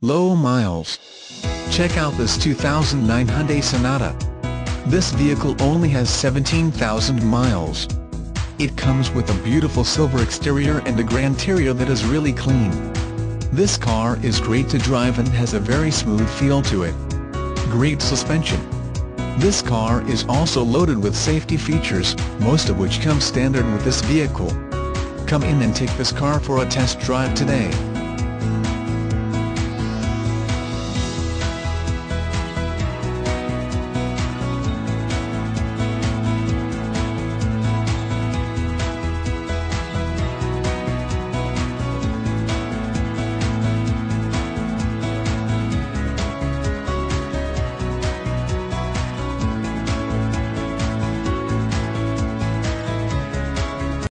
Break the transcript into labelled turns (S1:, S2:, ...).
S1: Low miles. Check out this 2009 Hyundai Sonata. This vehicle only has 17,000 miles. It comes with a beautiful silver exterior and a grand interior that is really clean. This car is great to drive and has a very smooth feel to it. Great suspension. This car is also loaded with safety features, most of which come standard with this vehicle. Come in and take this car for a test drive today.